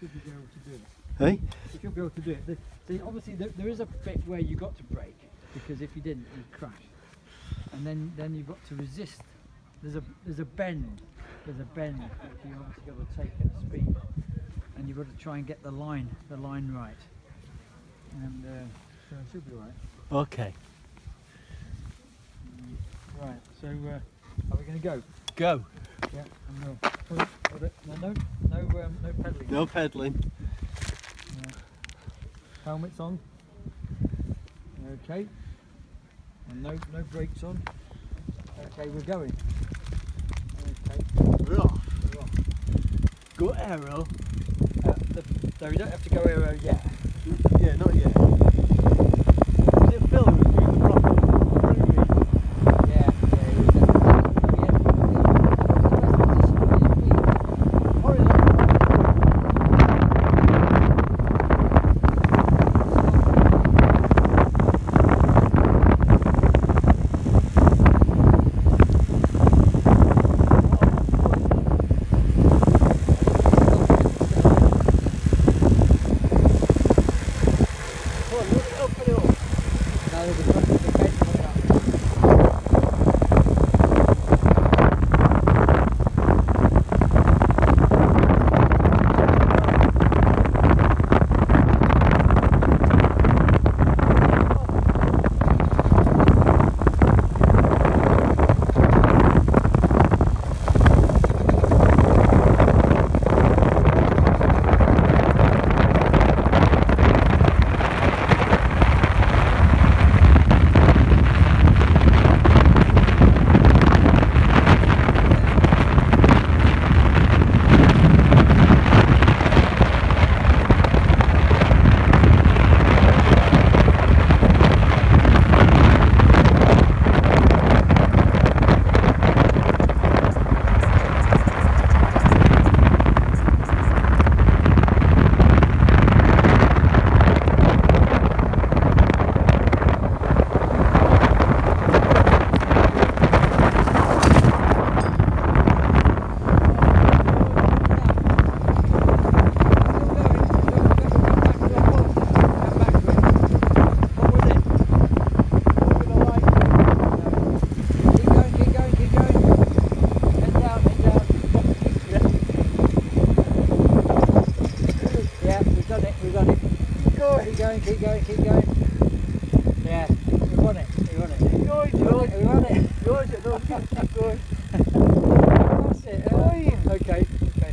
should be able to do it. Hey? You should be able to do it. The, see, obviously there, there is a bit where you got to brake because if you didn't, you'd crash. And then then you've got to resist. There's a there's a bend. There's a bend which you obviously got to take at speed, and you've got to try and get the line the line right. And uh, so it should be right. Okay. Right. So uh, are we going to go? Go. Yeah. And we'll, hold it, hold it. No, no, no, um, no pedaling. No peddling. Helmets on. Okay. And no no brakes on. Okay, we're going. Okay. We're off. we're off. Go aero. Uh, the, no, we don't have to go aero yet. Yeah, not yet. Going, keep going, keep going. Yeah, we won it, we won it. George, We won it, we won it. George, no, keep going. That's it. uh, okay, okay.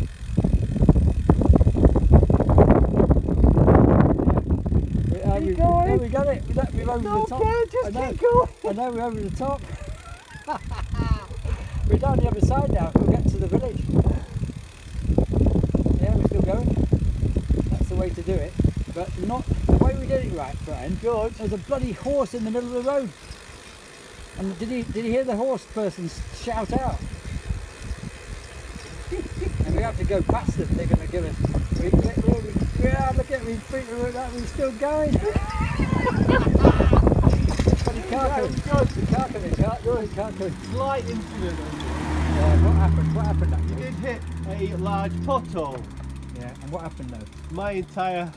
Yeah, Keep we, going. No, we got it. We, we're over No, the top. Ken, just I know, keep going. I know we're over the top. we're down the other side now. We'll get to the village. Yeah, we're still going. That's the way to do it. But not way we did it right, Brian. George. There's a bloody horse in the middle of the road. And did he did he hear the horse person shout out? and we have to go past them. They're going to give us. We, we, we, yeah, look at me. We're, we're still going. Bloody car coming. The car coming. Car, your car coming. Slight incident. Yeah, what happened? What happened You did hit a large pothole. Yeah, and what happened though? My entire.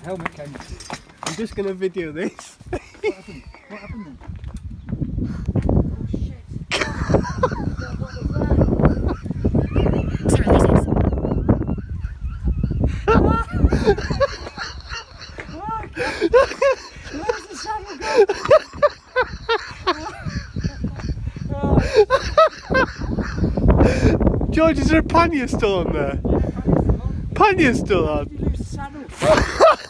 What helmet came. I'm just gonna video this. What happened? What happened then? Oh shit! what was that? Zero thirty-six. Where's the saddle gone? George, is there a pannier still on there? Pannier still on. You lose the saddle.